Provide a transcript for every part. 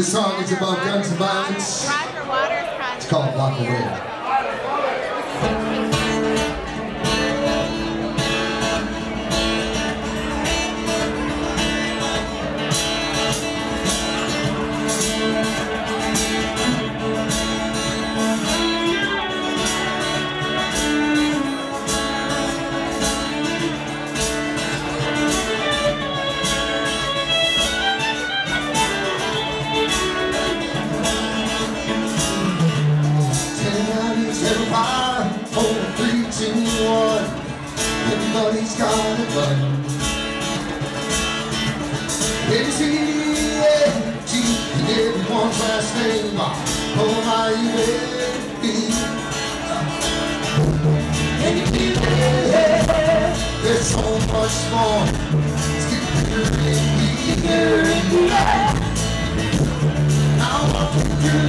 This song is about guns and violence. It's called Walk Away. Everybody's got a gun. N-C-A-G and everyone's last name. Oh, my, baby. Can you feel it? There's so much more. It's getting bigger and bigger the air. Now walking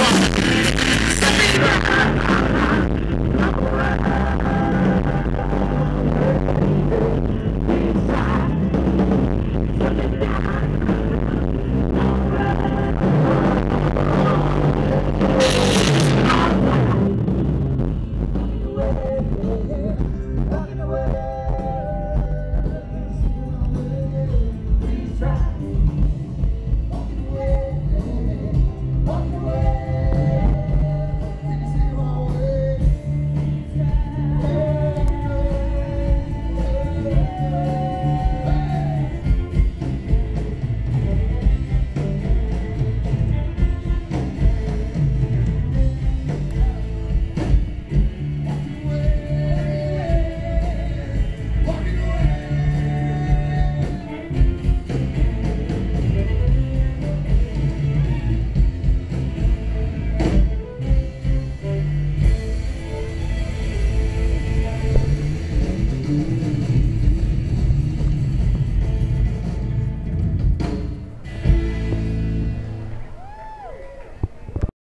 all.